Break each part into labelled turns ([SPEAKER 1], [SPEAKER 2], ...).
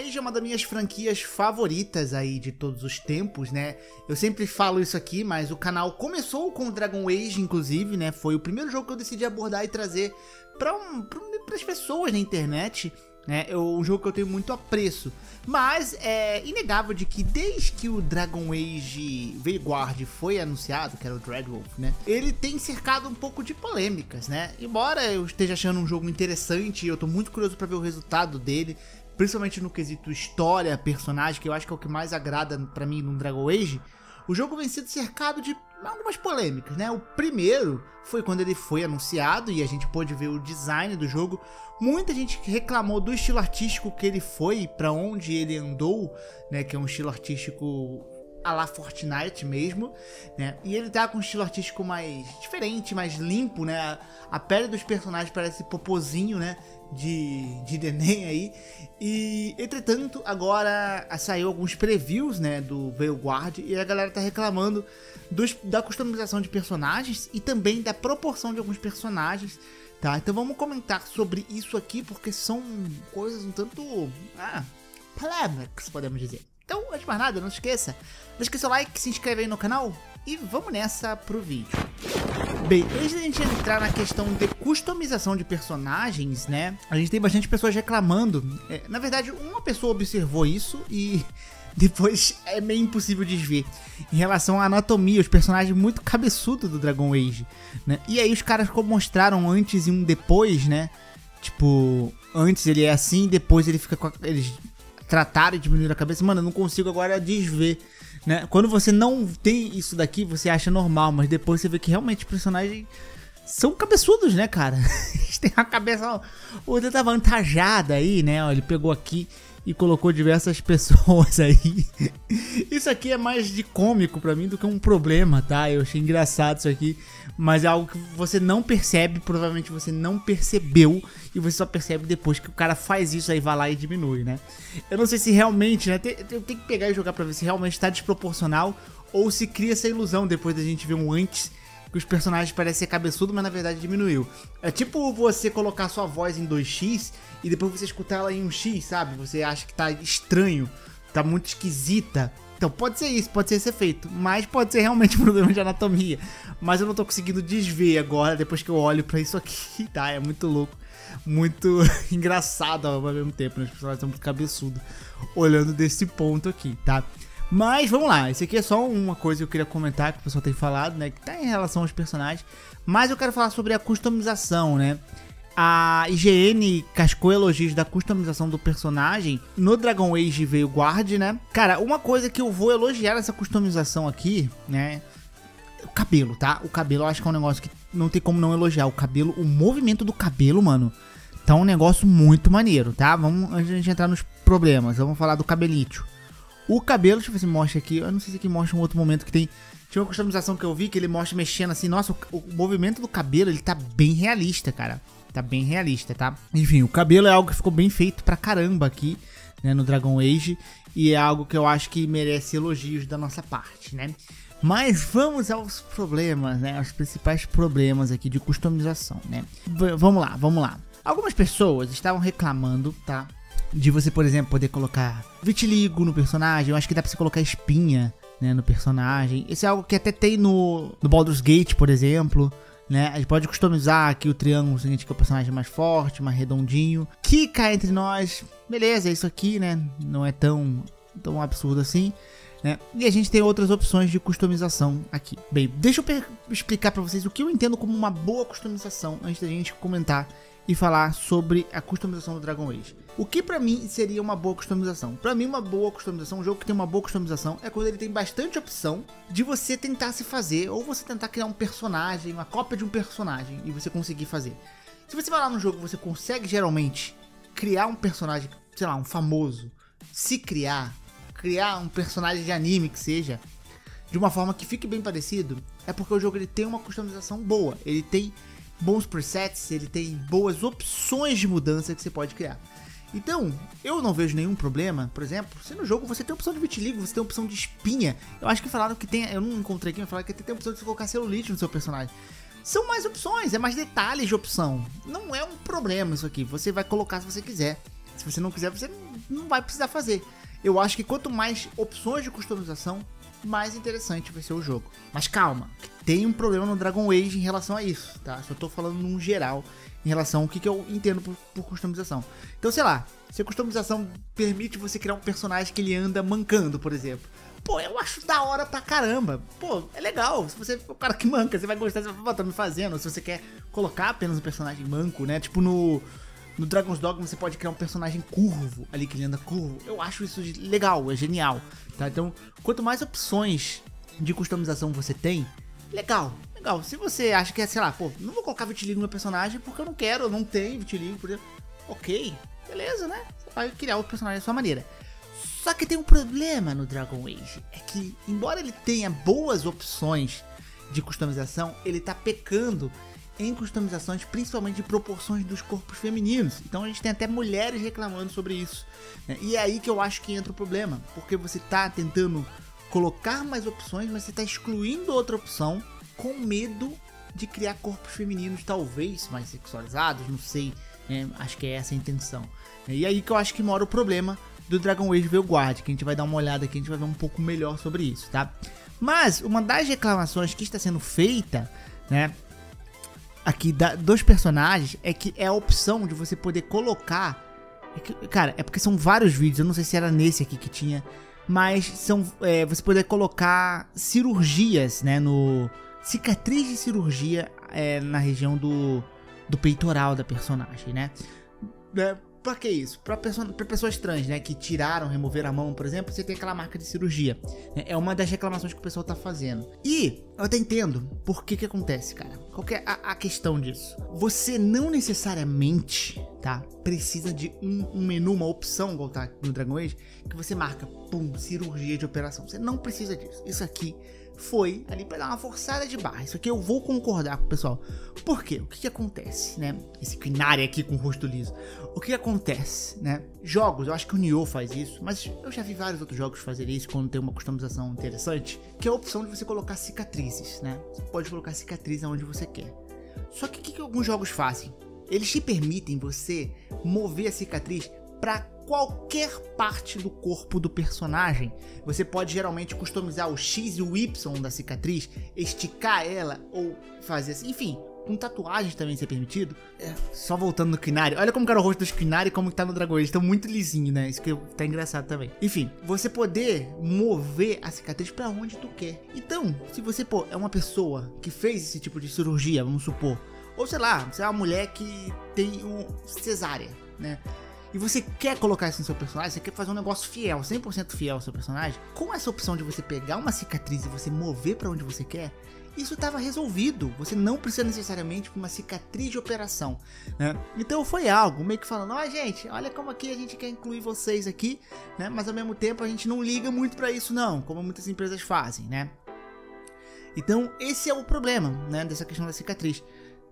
[SPEAKER 1] Age é uma das minhas franquias favoritas aí de todos os tempos, né? Eu sempre falo isso aqui, mas o canal começou com Dragon Age, inclusive, né? Foi o primeiro jogo que eu decidi abordar e trazer para um, as pessoas na internet. Né, é um jogo que eu tenho muito apreço. Mas é inegável de que desde que o Dragon Age Vanguard foi anunciado, que era o Dreadwolf, né? Ele tem cercado um pouco de polêmicas, né? Embora eu esteja achando um jogo interessante, eu tô muito curioso para ver o resultado dele principalmente no quesito história, personagem, que eu acho que é o que mais agrada para mim no Dragon Age, o jogo vem sendo cercado de algumas polêmicas, né? O primeiro foi quando ele foi anunciado e a gente pôde ver o design do jogo. Muita gente reclamou do estilo artístico que ele foi, para onde ele andou, né? Que é um estilo artístico a la Fortnite mesmo, né? E ele tá com um estilo artístico mais diferente, mais limpo, né? A pele dos personagens parece popozinho, né? De, de neném aí. E, entretanto, agora saiu alguns previews, né? Do Veilguard e a galera tá reclamando dos, da customização de personagens e também da proporção de alguns personagens, tá? Então vamos comentar sobre isso aqui, porque são coisas um tanto... Ah, polêmicas, podemos dizer. Então, antes de mais nada, não se esqueça, deixa seu like, se inscreve aí no canal e vamos nessa pro vídeo. Bem, antes de a gente entrar na questão de customização de personagens, né, a gente tem bastante pessoas reclamando. É, na verdade, uma pessoa observou isso e depois é meio impossível desver. Em relação à anatomia, os personagens muito cabeçudos do Dragon Age, né? E aí os caras mostraram antes e um depois, né? Tipo, antes ele é assim, depois ele fica com a, eles tratar e diminuir a cabeça, mano, eu não consigo agora desver. Né? Quando você não tem isso daqui, você acha normal, mas depois você vê que realmente os personagens são cabeçudos, né, cara? Eles têm a cabeça outra tá avantajada aí, né? Ó, ele pegou aqui e colocou diversas pessoas aí. Isso aqui é mais de cômico para mim do que um problema, tá? Eu achei engraçado isso aqui, mas é algo que você não percebe, provavelmente você não percebeu e você só percebe depois que o cara faz isso aí vai lá e diminui, né? Eu não sei se realmente, né? Eu tenho que pegar e jogar para ver se realmente tá desproporcional ou se cria essa ilusão depois da gente ver um antes que os personagens parecem ser cabeçudo, mas na verdade diminuiu. É tipo você colocar sua voz em 2x e depois você escutar ela em 1x, sabe? Você acha que tá estranho, tá muito esquisita. Então pode ser isso, pode ser esse efeito, mas pode ser realmente um problema de anatomia. Mas eu não tô conseguindo desver agora, depois que eu olho para isso aqui, tá? É muito louco, muito engraçado ao mesmo tempo, né? Os personagens são muito cabeçudos olhando desse ponto aqui, tá? Mas vamos lá, esse aqui é só uma coisa que eu queria comentar que o pessoal tem falado, né? Que tá em relação aos personagens. Mas eu quero falar sobre a customização, né? A IGN cascou elogios da customização do personagem. No Dragon Age veio Guard, né? Cara, uma coisa que eu vou elogiar nessa customização aqui, né? O cabelo, tá? O cabelo eu acho que é um negócio que não tem como não elogiar. O cabelo, o movimento do cabelo, mano, tá um negócio muito maneiro, tá? Vamos, antes de a gente entrar nos problemas, vamos falar do cabelito. O cabelo, deixa eu ver se mostra aqui. Eu não sei se aqui mostra um outro momento que tem. Tinha uma customização que eu vi que ele mostra mexendo assim. Nossa, o, o movimento do cabelo ele tá bem realista, cara. Tá bem realista, tá? Enfim, o cabelo é algo que ficou bem feito pra caramba aqui, né, no Dragon Age. E é algo que eu acho que merece elogios da nossa parte, né? Mas vamos aos problemas, né? Os principais problemas aqui de customização, né? V vamos lá, vamos lá. Algumas pessoas estavam reclamando, tá? de você, por exemplo, poder colocar vitiligo no personagem. Eu acho que dá pra você colocar espinha, né, no personagem. Isso é algo que até tem no, no Baldur's Gate, por exemplo. Né? A gente pode customizar aqui o triângulo seguinte, que é o personagem mais forte, mais redondinho. Que entre nós. Beleza, é isso aqui, né? Não é tão, tão absurdo assim. Né? E a gente tem outras opções de customização aqui. Bem, deixa eu explicar para vocês o que eu entendo como uma boa customização antes da gente comentar e falar sobre a customização do Dragon Age. O que para mim seria uma boa customização? Para mim uma boa customização, um jogo que tem uma boa customização é quando ele tem bastante opção de você tentar se fazer ou você tentar criar um personagem, uma cópia de um personagem e você conseguir fazer. Se você vai lá no jogo, você consegue geralmente criar um personagem, sei lá, um famoso, se criar, criar um personagem de anime que seja, de uma forma que fique bem parecido, é porque o jogo ele tem uma customização boa, ele tem bons presets, ele tem boas opções de mudança que você pode criar. Então, eu não vejo nenhum problema, por exemplo, se no jogo você tem opção de vitiligo, você tem opção de espinha. Eu acho que falaram que tem, eu não encontrei aqui, mas falaram que tem opção de você colocar celulite no seu personagem. São mais opções, é mais detalhes de opção. Não é um problema isso aqui, você vai colocar se você quiser. Se você não quiser, você não vai precisar fazer. Eu acho que quanto mais opções de customização, mais interessante vai ser o jogo. Mas calma, tem um problema no Dragon Age em relação a isso, tá? Só tô falando num geral em relação ao que, que eu entendo por, por customização. Então, sei lá, se a customização permite você criar um personagem que ele anda mancando, por exemplo. Pô, eu acho da hora pra caramba. Pô, é legal. Se você é o cara que manca, você vai gostar, você vai estar me fazendo. Se você quer colocar apenas um personagem manco, né? Tipo no, no Dragon's Dogma você pode criar um personagem curvo, ali que ele anda curvo. Eu acho isso legal, é genial. Tá? Então, quanto mais opções de customização você tem, legal. Legal. Se você acha que é, sei lá, pô, não vou colocar vitiligo no meu personagem porque eu não quero, eu não tenho vitiligo, por exemplo. Ok, beleza, né? Você vai criar o personagem da sua maneira. Só que tem um problema no Dragon Age, é que embora ele tenha boas opções de customização, ele tá pecando em customizações, principalmente de proporções dos corpos femininos. Então a gente tem até mulheres reclamando sobre isso. Né? E é aí que eu acho que entra o problema, porque você tá tentando colocar mais opções, mas você tá excluindo outra opção com medo de criar corpos femininos, talvez mais sexualizados, não sei. Né? Acho que é essa a intenção. E aí que eu acho que mora o problema do Dragon Age Veilguard, que a gente vai dar uma olhada aqui, a gente vai ver um pouco melhor sobre isso, tá? Mas uma das reclamações que está sendo feita, né, aqui da, dos personagens é que é a opção de você poder colocar. É que, cara, é porque são vários vídeos, eu não sei se era nesse aqui que tinha, mas são é, você poder colocar cirurgias, né, no cicatriz de cirurgia é, na região do, do peitoral da personagem, né? Pra que isso? Pra, pessoa, pra pessoas trans, né? Que tiraram, removeram a mão, por exemplo, você tem aquela marca de cirurgia. É uma das reclamações que o pessoal tá fazendo. E eu até entendo por que que acontece, cara. Qual é a, a questão disso? Você não necessariamente, tá? Precisa de um, um, menu, uma opção, igual tá no Dragon Age, que você marca, pum, cirurgia de operação. Você não precisa disso. Isso aqui foi ali para dar uma forçada de barra. Isso aqui eu vou concordar com o pessoal. Por quê? O que, que acontece, né? Esse Quinari aqui com o rosto liso. O que acontece, né? Jogos, eu acho que o Nioh faz isso, mas eu já vi vários outros jogos fazerem isso quando tem uma customização interessante, que é a opção de você colocar cicatrizes, né? Você pode colocar cicatriz aonde você quer. Só que o que, que alguns jogos fazem? Eles te permitem você mover a cicatriz para qualquer parte do corpo do personagem. Você pode geralmente customizar o X e o Y da cicatriz, esticar ela ou fazer assim, enfim. Com tatuagens também ser permitido. É, só voltando no Kinari. Olha como que era o rosto dos Kinari e como que tá no Dragon Eles estão muito lisinho, né? Isso que tá engraçado também. Enfim, você poder mover a cicatriz para onde tu quer. Então, se você, pô, é uma pessoa que fez esse tipo de cirurgia, vamos supor. Ou sei lá, você é uma mulher que tem um cesárea, né? E você quer colocar isso no seu personagem, você quer fazer um negócio fiel, 100% fiel ao seu personagem, com essa opção de você pegar uma cicatriz e você mover para onde você quer, isso estava resolvido. Você não precisa necessariamente de uma cicatriz de operação, né? Então foi algo meio que falando, ó, oh, gente, olha como aqui a gente quer incluir vocês aqui, né? Mas ao mesmo tempo a gente não liga muito para isso não, como muitas empresas fazem, né? Então esse é o problema, né, dessa questão da cicatriz.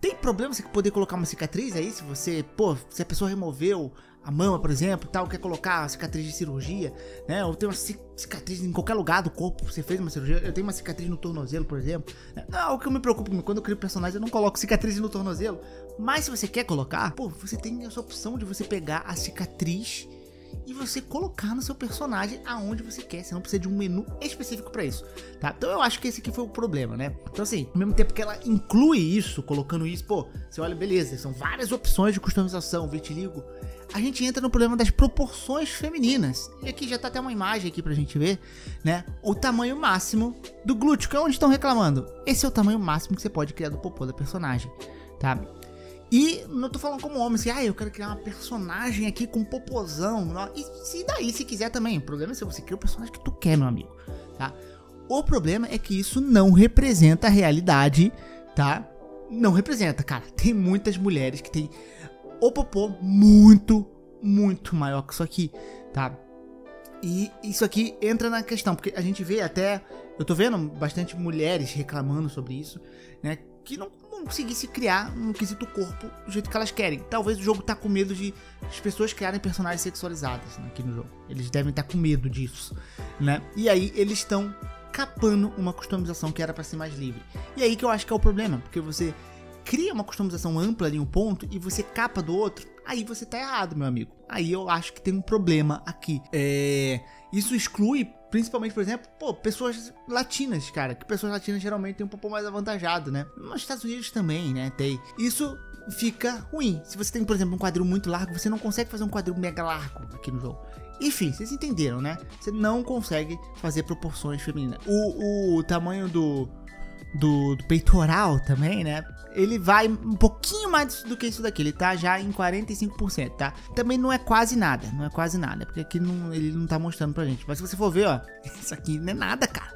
[SPEAKER 1] Tem problema você poder colocar uma cicatriz aí, se você, pô, se a pessoa removeu a mama, por exemplo, tal, quer colocar cicatriz de cirurgia, né? Ou tem uma cicatriz em qualquer lugar do corpo, você fez uma cirurgia. Eu tenho uma cicatriz no tornozelo, por exemplo. Não é o que eu me preocupo, quando eu crio personagem, eu não coloco cicatriz no tornozelo. Mas se você quer colocar, pô, você tem essa opção de você pegar a cicatriz e você colocar no seu personagem aonde você quer. Você não precisa de um menu específico para isso, tá? Então eu acho que esse aqui foi o problema, né? Então assim, ao mesmo tempo que ela inclui isso, colocando isso, pô, você olha, beleza, são várias opções de customização, vitiligo a gente entra no problema das proporções femininas. E aqui já tá até uma imagem aqui pra gente ver, né? O tamanho máximo do glúteo, que é onde estão reclamando. Esse é o tamanho máximo que você pode criar do popô da personagem, tá? E não tô falando como homem, assim, ah, eu quero criar uma personagem aqui com popozão. E se daí, se quiser também. O problema é se você cria o personagem que tu quer, meu amigo, tá? O problema é que isso não representa a realidade, tá? Não representa, cara. Tem muitas mulheres que têm o popô muito, muito maior que isso aqui, tá? E isso aqui entra na questão, porque a gente vê até. Eu tô vendo bastante mulheres reclamando sobre isso, né? Que não, conseguisse criar um quesito corpo do jeito que elas querem. Talvez o jogo tá com medo de as pessoas criarem personagens sexualizadas né, aqui no jogo. Eles devem estar tá com medo disso, né? E aí eles estão capando uma customização que era para ser mais livre. E aí que eu acho que é o problema, porque você cria uma customização ampla em um ponto e você capa do outro, aí você tá errado, meu amigo. Aí eu acho que tem um problema aqui. É, isso exclui, principalmente, por exemplo, pô, pessoas latinas, cara. Que pessoas latinas geralmente têm um pouco mais avantajado, né? Nos Estados Unidos também, né? Tem. Isso fica ruim. Se você tem, por exemplo, um quadril muito largo, você não consegue fazer um quadril mega largo aqui no jogo. Enfim, vocês entenderam, né? Você não consegue fazer proporções femininas. O, o tamanho do, do, do, peitoral também, né? Ele vai um pouquinho mais do que isso daqui. Ele tá já em 45%, tá? Também não é quase nada, não é quase nada, porque aqui não, ele não tá mostrando pra gente. Mas se você for ver, ó, isso aqui não é nada, cara.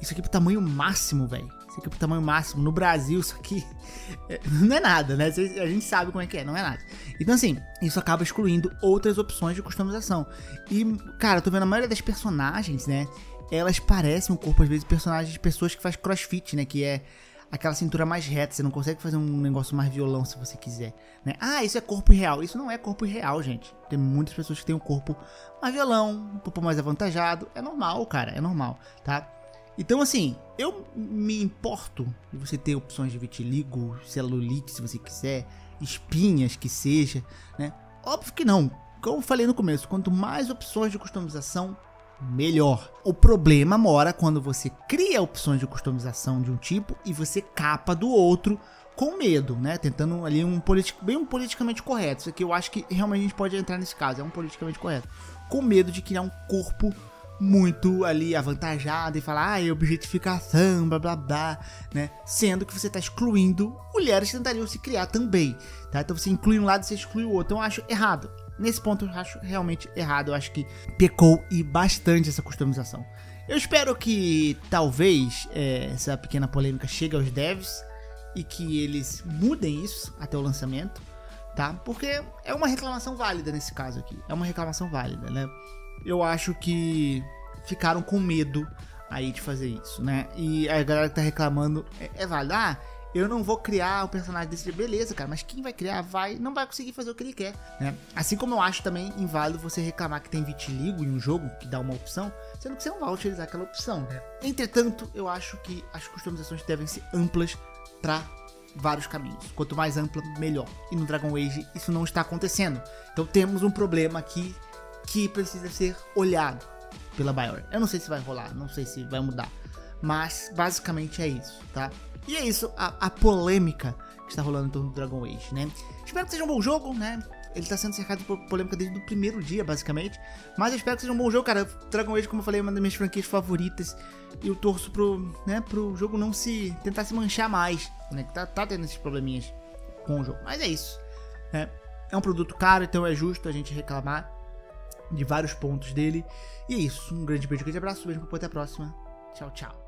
[SPEAKER 1] Isso aqui é pro tamanho máximo, velho. Isso aqui é pro tamanho máximo. No Brasil, isso aqui é, não é nada, né? A gente sabe como é que é, não é nada. Então, assim, isso acaba excluindo outras opções de customização. E, cara, eu tô vendo a maioria das personagens, né? Elas parecem um corpo, às vezes, personagens de pessoas que faz crossfit, né? Que é aquela cintura mais reta, você não consegue fazer um negócio mais violão se você quiser, né? Ah, isso é corpo real. Isso não é corpo real, gente. Tem muitas pessoas que têm um corpo mais violão, um pouco mais avantajado. É normal, cara, é normal, tá? Então, assim, eu me importo de você ter opções de vitiligo, celulite, se você quiser, espinhas que seja, né? Óbvio que não. Como eu falei no começo, quanto mais opções de customização, melhor. O problema mora quando você cria opções de customização de um tipo e você capa do outro com medo, né? Tentando ali um político bem um politicamente correto. Isso aqui eu acho que realmente a gente pode entrar nesse caso, é um politicamente correto. Com medo de criar um corpo muito ali avantajada e falar, ah, objetificação, blá blá blá, né? Sendo que você está excluindo mulheres que tentariam se criar também, tá? Então você inclui um lado e você exclui o outro. Então eu acho errado. Nesse ponto eu acho realmente errado. Eu acho que pecou e bastante essa customização. Eu espero que talvez é, essa pequena polêmica chegue aos devs e que eles mudem isso até o lançamento, tá? Porque é uma reclamação válida nesse caso aqui. É uma reclamação válida, né? eu acho que ficaram com medo aí de fazer isso, né? E a galera que tá reclamando é, é válido. Ah, eu não vou criar o personagem desse beleza, cara, mas quem vai criar vai não vai conseguir fazer o que ele quer, né? Assim como eu acho também inválido você reclamar que tem vitiligo em um jogo que dá uma opção, sendo que você não vai utilizar aquela opção, né? Entretanto, eu acho que as customizações devem ser amplas para vários caminhos. Quanto mais ampla, melhor. E no Dragon Age isso não está acontecendo. Então temos um problema aqui que precisa ser olhado pela Bioware. Eu não sei se vai rolar, não sei se vai mudar, mas basicamente é isso, tá? E é isso, a, a polêmica que está rolando em torno do Dragon Age, né? Espero que seja um bom jogo, né? Ele está sendo cercado por polêmica desde o primeiro dia, basicamente. Mas eu espero que seja um bom jogo, cara. Dragon Age, como eu falei, é uma das minhas franquias favoritas. E eu torço pro, né, pro jogo não se. tentar se manchar mais. Né? Que tá, tá tendo esses probleminhas com o jogo. Mas é isso. Né? É um produto caro, então é justo a gente reclamar de vários pontos dele. E é isso. Um grande beijo, um grande abraço, beijo, até a próxima. Tchau, tchau.